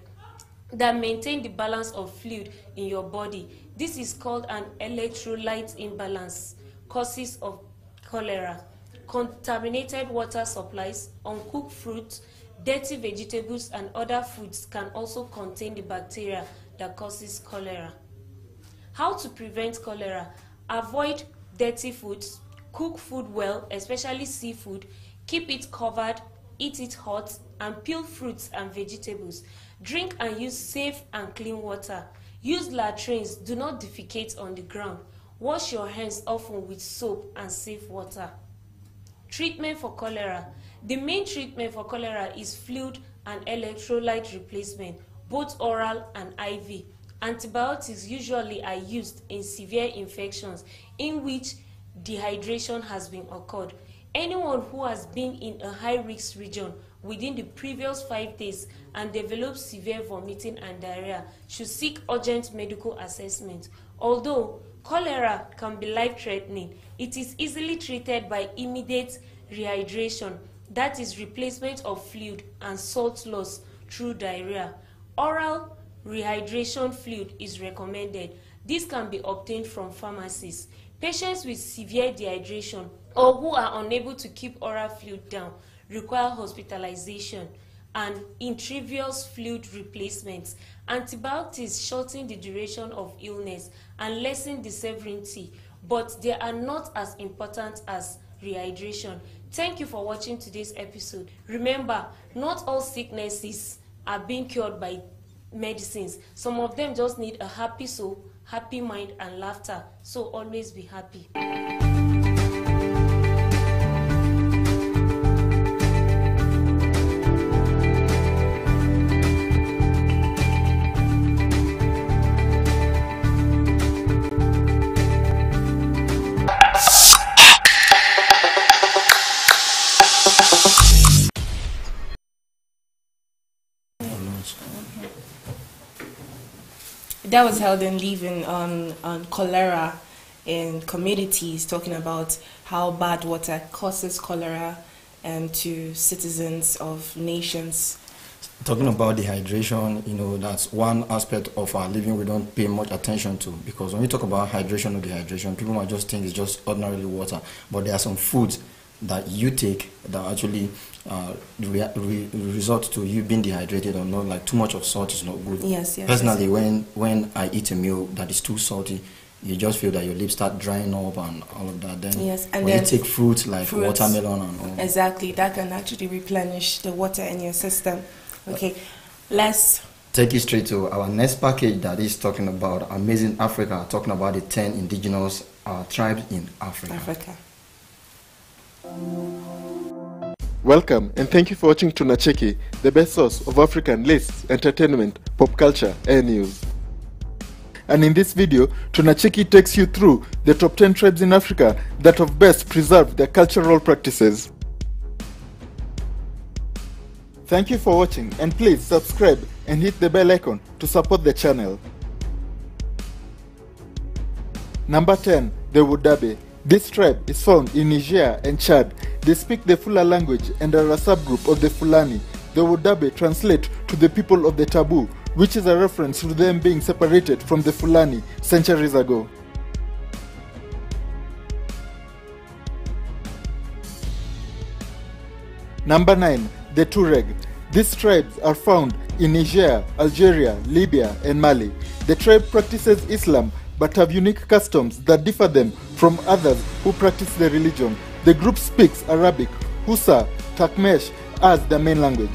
that maintain the balance of fluid in your body. This is called an electrolyte imbalance, causes of cholera. Contaminated water supplies, uncooked fruits, dirty vegetables, and other foods can also contain the bacteria that causes cholera. How to prevent cholera? Avoid dirty foods, cook food well, especially seafood, keep it covered, eat it hot, and peel fruits and vegetables. Drink and use safe and clean water. Use latrines, do not defecate on the ground. Wash your hands often with soap and safe water. Treatment for cholera. The main treatment for cholera is fluid and electrolyte replacement, both oral and IV. Antibiotics usually are used in severe infections in which dehydration has been occurred. Anyone who has been in a high risk region within the previous five days and develops severe vomiting and diarrhea should seek urgent medical assessment. Although cholera can be life threatening, it is easily treated by immediate rehydration, that is, replacement of fluid and salt loss through diarrhea. Oral rehydration fluid is recommended. This can be obtained from pharmacies. Patients with severe dehydration or who are unable to keep oral fluid down require hospitalization and intravenous fluid replacements. Antibiotics shorten the duration of illness and lessen the severity, but they are not as important as rehydration. Thank you for watching today's episode. Remember, not all sicknesses are being cured by medicines. Some of them just need a happy soul, happy mind, and laughter. So always be happy. That was held in Leaving on, on cholera in communities, talking about how bad water causes cholera um, to citizens of nations. Talking about dehydration, you know, that's one aspect of our living we don't pay much attention to because when we talk about hydration or dehydration, people might just think it's just ordinarily water, but there are some foods that you take that actually uh, re- re- result to you being dehydrated or not. Like too much of salt is not good. Yes, yes, Personally, yes. when when I eat a meal that is too salty, you just feel that your lips start drying up and all of that. Then Yes, and when then you take fruits like fruits. watermelon and all, Exactly, that can actually replenish the water in your system. Okay, let's take it straight to our next package that is talking about amazing Africa, talking about the ten indigenous uh, tribes in Africa. Africa. Welcome and thank you for watching Tunacheki, the best source of African lists, entertainment, pop culture, and news. And in this video, Tunacheki takes you through the top 10 tribes in Africa that have best preserved their cultural practices. Thank you for watching and please subscribe and hit the bell icon to support the channel. Number 10, the Wodaabe. This tribe is found in Niger and Chad. They speak the Fula language and are a subgroup of the Fulani. The Wodaabe translate to the people of the taboo, which is a reference to them being separated from the Fulani centuries ago. Number 9. The Tuareg. These tribes are found in Niger, Algeria, Libya, and Mali. The tribe practices Islam but have unique customs that differ them from others who practice the religion. The group speaks Arabic, Hausa, Tamasheq as their main language.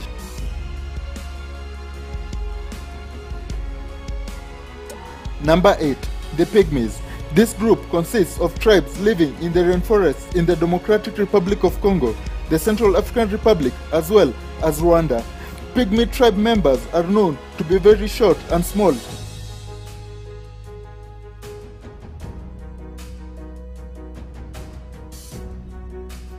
Number 8. The Pygmies. This group consists of tribes living in the rainforests in the Democratic Republic of Congo, the Central African Republic, as well as Rwanda. Pygmy tribe members are known to be very short and small.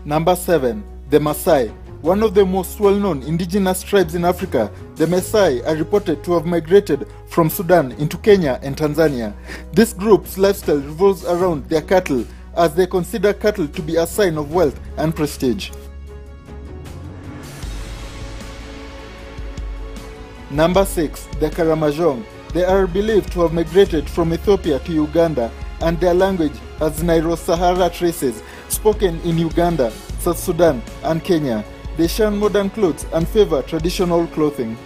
Number 7. The Maasai. One of the most well known indigenous tribes in Africa, the Maasai are reported to have migrated from Sudan into Kenya and Tanzania. This group's lifestyle revolves around their cattle, as they consider cattle to be a sign of wealth and prestige. Number 6. The Karamojong. They are believed to have migrated from Ethiopia to Uganda, and their language has Nilo Sahara traces, spoken in Uganda, South Sudan, and Kenya. They shun modern clothes and favor traditional clothing.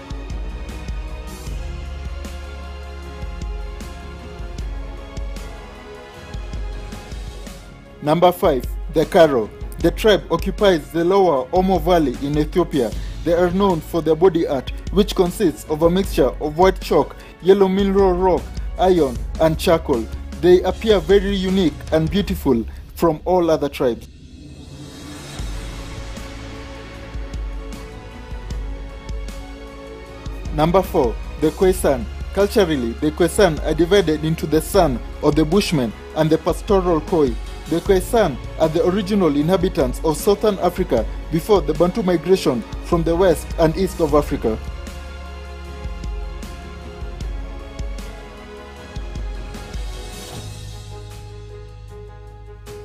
Number 5. The Karo. The tribe occupies the lower Omo Valley in Ethiopia. They are known for their body art, which consists of a mixture of white chalk, yellow mineral rock, iron, and charcoal. They appear very unique and beautiful from all other tribes. Number 4. The Khoisan. Culturally, the Khoisan are divided into the San or the Bushmen and the Pastoral Khoi. The Khoisan are the original inhabitants of southern Africa before the Bantu migration from the west and east of Africa.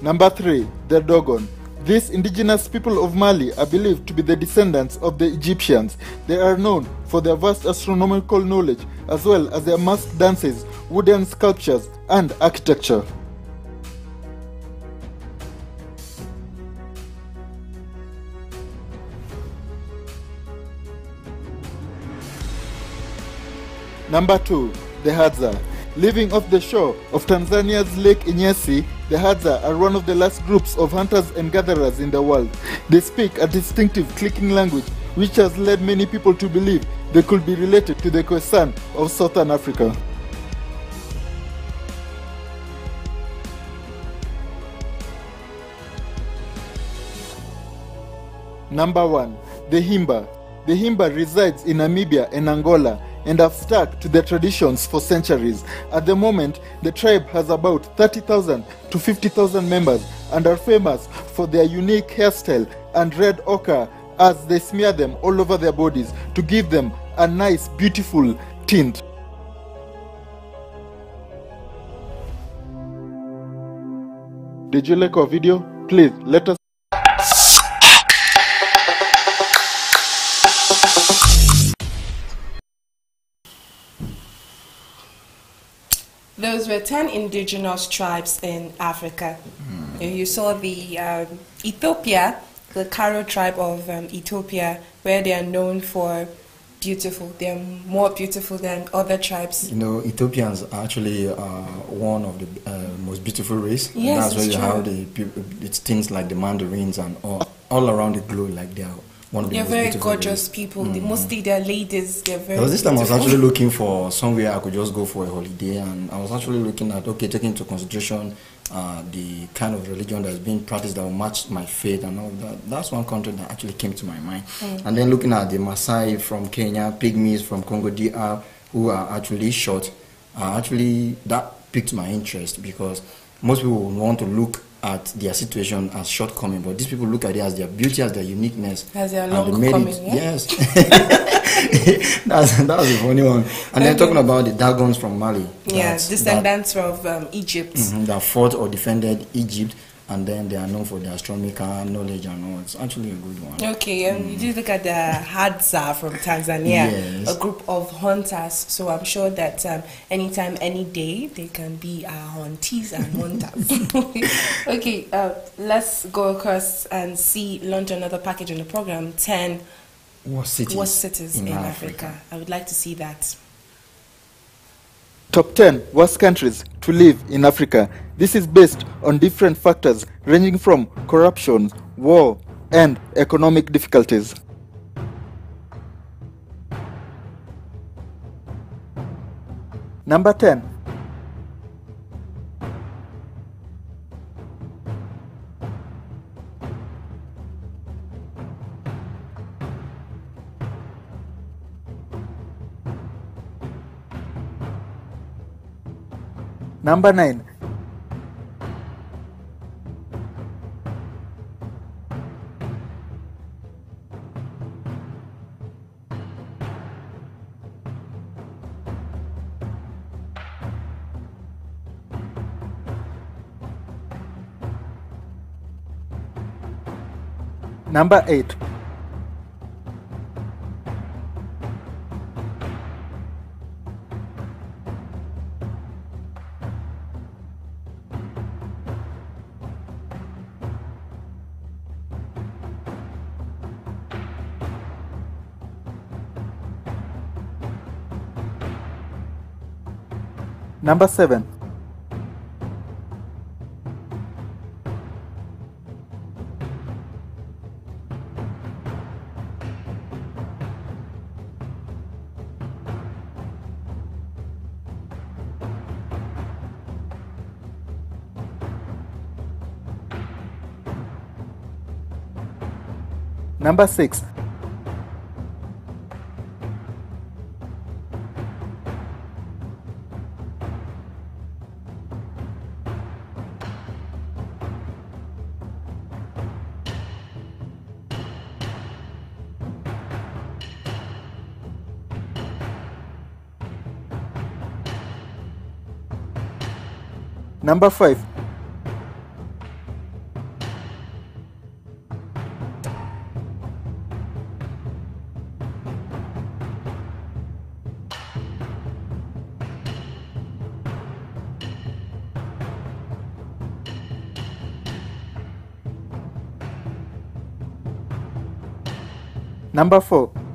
Number 3. The Dogon. These indigenous people of Mali are believed to be the descendants of the Egyptians. They are known for their vast astronomical knowledge as well as their masked dances, wooden sculptures, and architecture. Number 2. The Hadza. Living off the shore of Tanzania's Lake Eyasi, the Hadza are one of the last groups of hunters and gatherers in the world. They speak a distinctive clicking language which has led many people to believe they could be related to the Khoisan of southern Africa. Number 1. The Himba. The Himba resides in Namibia and Angola and have stuck to their traditions for centuries. At the moment, the tribe has about 30,000 to 50,000 members and are famous for their unique hairstyle and red ochre as they smear them all over their bodies to give them a nice, beautiful tint. Did you like our video? Please let us Those were 10 indigenous tribes in Africa. And You saw the um, Ethiopia, the Karo tribe of um, Ethiopia, where they are known for beautiful. They're more beautiful than other tribes. You know, Ethiopians are actually uh, one of the uh, most beautiful race. And Yes, that's why you have the it's things like the mandarins and all, all around the globe. Like they are one of the They're very beautiful gorgeous race. people. Mhm. mostly they're ladies. They're very There was this time I was actually looking for somewhere I could just go for a holiday, and I was actually looking at okay, taking into consideration uh, the kind of religion that's being practiced that will match my faith and all that. That's one country that actually came to my mind. Mm. And then looking at the Maasai from Kenya, Pygmies from Congo DR, who are actually short, uh, actually that piqued my interest because most people would want to look at their situation as shortcoming, but these people look at it as their beauty, as their uniqueness. As their and they made it- yeah? Yes. that's that's a funny one. And then Okay. talking about the Dogons from Mali. Yeah, that's- descendants of um, Egypt. That, mhm, that fought or defended Egypt, and then they are known for their astronomical knowledge and all. It's actually a good one. Okay, um, you did look at the Hadza from Tanzania, Yes. a group of hunters. So I'm sure that um, anytime, any day, they can be our hunties and hunters. okay, uh, let's go across and see launch another package on the program. Ten Worst cities, worst cities in, in Africa. Africa. I would like to see that. Top 10 worst countries to live in Africa. This is based on different factors ranging from corruption, war, and economic difficulties. Number 10. Number 9. Number 8. Number 7. Number 6. Number 5. Number 4.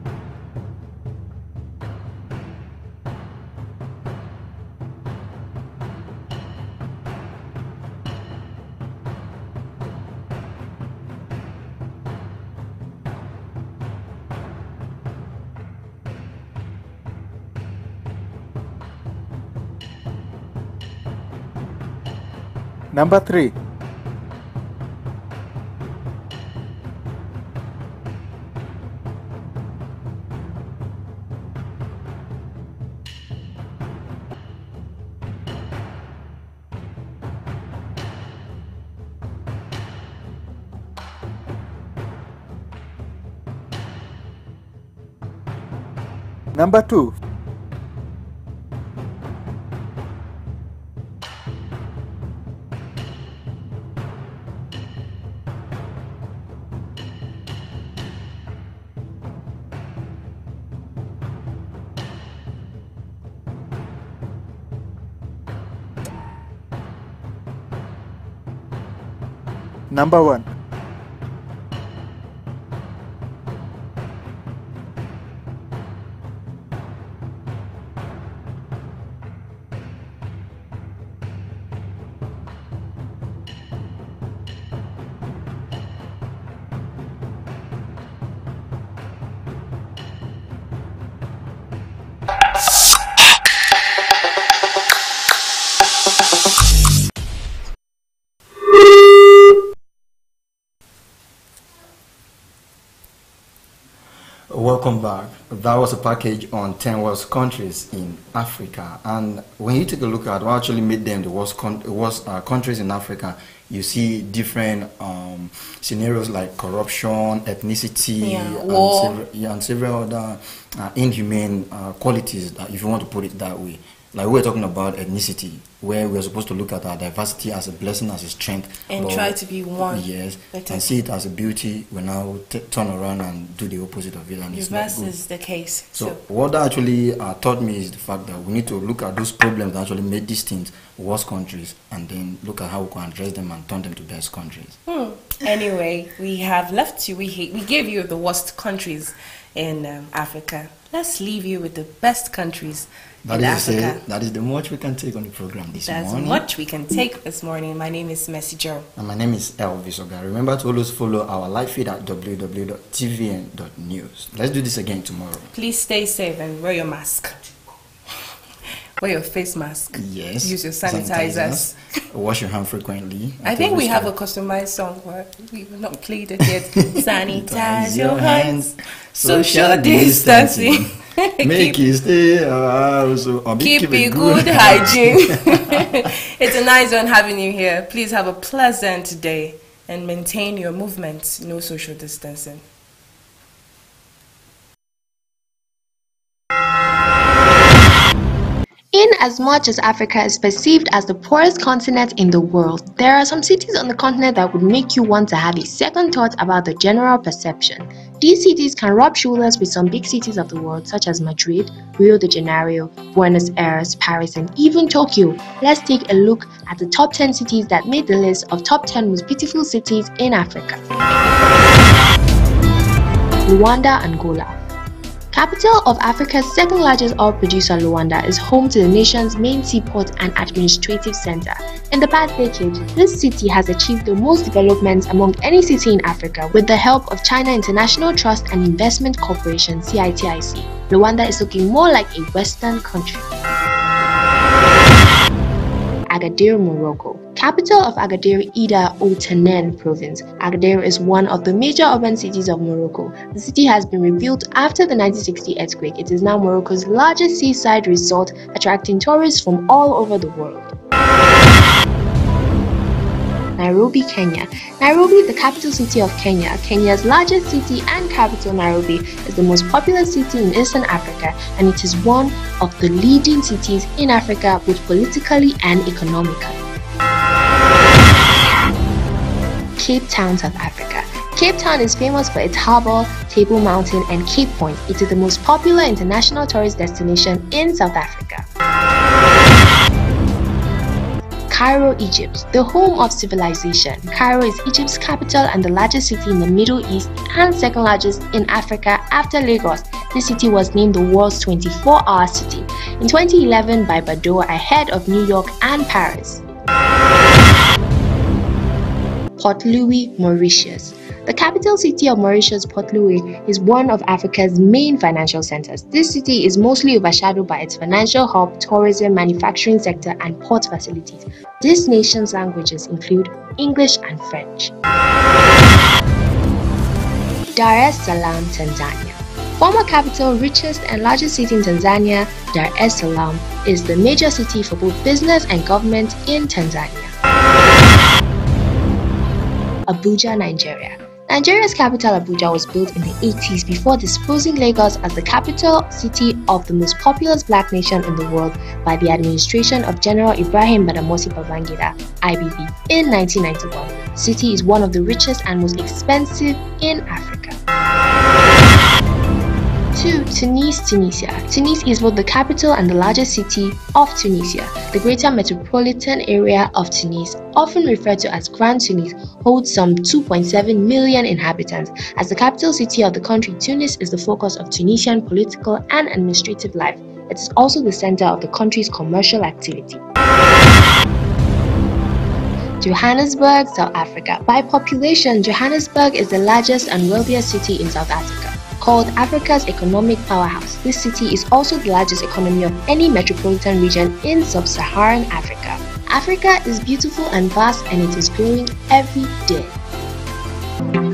Number 3. Number 2. Number 1. That was a package on 10 worst countries in Africa. And when you take a look at what actually made them the worst, con- worst uh, countries in Africa, you see different um, scenarios like corruption, ethnicity, Yeah, and, several, yeah, and several other uh, inhumane uh, qualities, that, if you want to put it that way. Like we were talking about ethnicity, where we're supposed to look at our diversity as a blessing, as a strength, And try to be one. Yes, Better. and see it as a beauty. We now t- turn around and do the opposite of it, and it's not good. is the case. So, So, what that actually uh, taught me is the fact that we need to look at those problems that actually made these things worse countries, and then look at how we can address them and turn them to best countries. hmm. anyway, we have left you. We hate, we gave you the worst countries in um, Africa. Let's leave you with the best countries That in is say, that is the much we can take on the program this That's morning. much we can take this morning. My name is Mercy Joe. And my name is Elvis Oga. Remember to always follow our live feed at www.tvn.news. Let's do this again tomorrow. Please stay safe and wear your mask. Wear your face mask. Yes. Use your sanitizers. Wash your hand frequently. I think we have a customized song, but we've not played it yet. Sanitize your hands. Social distancing. Make it stay uh, so, or be- Keep it good hygiene. it's a nice one having you here. Please have a pleasant day and maintain your movements. No social distancing. In as much as Africa is perceived as the poorest continent in the world, there are some cities on the continent that would make you want to have a second thought about the general perception. These cities can rub shoulders with some big cities of the world, such as Madrid, Rio de Janeiro, Buenos Aires, Paris, and even Tokyo. Let's take a look at the top 10 cities that made the list of top 10 most beautiful cities in Africa. Luanda, Angola. Capital of Africa's second largest oil producer, Luanda, is home to the nation's main seaport and administrative center. In the past decade, this city has achieved the most development among any city in Africa with the help of China International Trust and Investment Corporation (CITIC). Luanda is looking more like a Western country. Agadir, Morocco. Capital of Agadir, Ida Ou Tanane province. Agadir is one of the major urban cities of Morocco. The city has been rebuilt after the 1960 earthquake. It is now Morocco's largest seaside resort, attracting tourists from all over the world. Nairobi, Kenya. Nairobi, the capital city of Kenya, Kenya's largest city and capital, Nairobi, is the most populous city in Eastern Africa and it is one of the leading cities in Africa both politically and economically. Cape Town, South Africa. Cape Town is famous for its harbour, Table Mountain, and Cape Point. It is the most popular international tourist destination in South Africa. Cairo, Egypt, the home of civilization. Cairo is Egypt's capital and the largest city in the Middle East and second largest in Africa after Lagos. This city was named the world's 24 hour city in 2011 by Bador ahead of New York and Paris. Port Louis, Mauritius. The capital city of Mauritius, Port Louis, is one of Africa's main financial centers. This city is mostly overshadowed by its financial hub, tourism, manufacturing sector, and port facilities. This nation's languages include English and French. Dar es Salaam, Tanzania. Former capital, richest and largest city in Tanzania, Dar es Salaam is the major city for both business and government in Tanzania. Abuja, Nigeria. Nigeria's capital Abuja was built in the 80s before disposing Lagos as the capital city of the most populous black nation in the world by the administration of General Ibrahim Badamasi Babangida (IBB) in 1991. City is one of the richest and most expensive in Africa. 2. Tunis, Tunisia. Tunis is both the capital and the largest city of Tunisia. The greater metropolitan area of Tunis, often referred to as Grand Tunis, holds some 2.7 million inhabitants. As the capital city of the country, Tunis is the focus of Tunisian political and administrative life. It is also the center of the country's commercial activity. Johannesburg, South Africa. By population, Johannesburg is the largest and wealthiest city in South Africa. Called Africa's economic powerhouse, this city is also the largest economy of any metropolitan region in sub-Saharan Africa. Africa is beautiful and vast and it is growing every day.